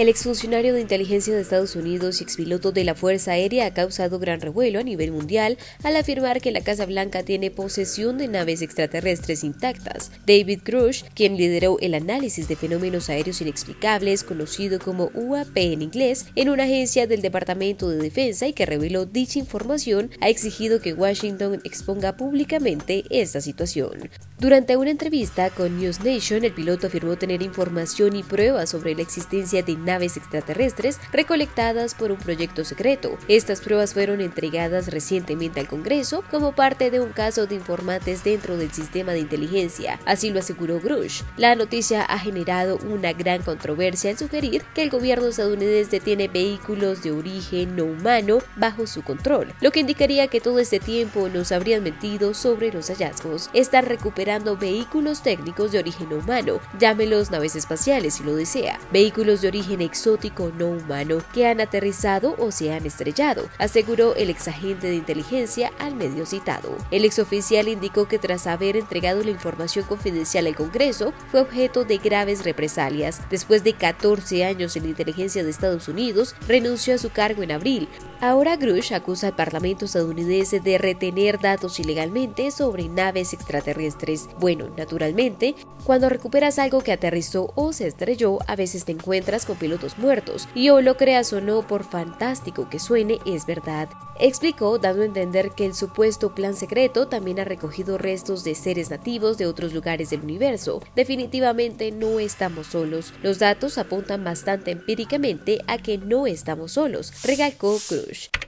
El exfuncionario de inteligencia de Estados Unidos y expiloto de la Fuerza Aérea ha causado gran revuelo a nivel mundial al afirmar que la Casa Blanca tiene posesión de naves extraterrestres intactas. David Grush, quien lideró el análisis de fenómenos aéreos inexplicables, conocido como UAP en inglés, en una agencia del Departamento de Defensa y que reveló dicha información, ha exigido que Washington exponga públicamente esta situación. Durante una entrevista con News Nation, el piloto afirmó tener información y pruebas sobre la existencia de naves extraterrestres recolectadas por un proyecto secreto. Estas pruebas fueron entregadas recientemente al Congreso como parte de un caso de informantes dentro del sistema de inteligencia, así lo aseguró Grush. La noticia ha generado una gran controversia al sugerir que el gobierno estadounidense tiene vehículos de origen no humano bajo su control, lo que indicaría que todo este tiempo nos habrían mentido sobre los hallazgos. Están recuperando vehículos técnicos de origen humano, llámelos naves espaciales si lo desea, vehículos de origen exótico no humano que han aterrizado o se han estrellado, aseguró el exagente de inteligencia al medio citado. El exoficial indicó que tras haber entregado la información confidencial al Congreso, fue objeto de graves represalias. Después de 14 años en la inteligencia de Estados Unidos, renunció a su cargo en abril. Ahora Grush acusa al Parlamento estadounidense de retener datos ilegalmente sobre naves extraterrestres bueno, naturalmente, cuando recuperas algo que aterrizó o se estrelló, a veces te encuentras con pilotos muertos, y o lo creas o no, por fantástico que suene, es verdad. Explicó, dando a entender que el supuesto plan secreto también ha recogido restos de seres nativos de otros lugares del universo. Definitivamente no estamos solos. Los datos apuntan bastante empíricamente a que no estamos solos, recalcó Crush.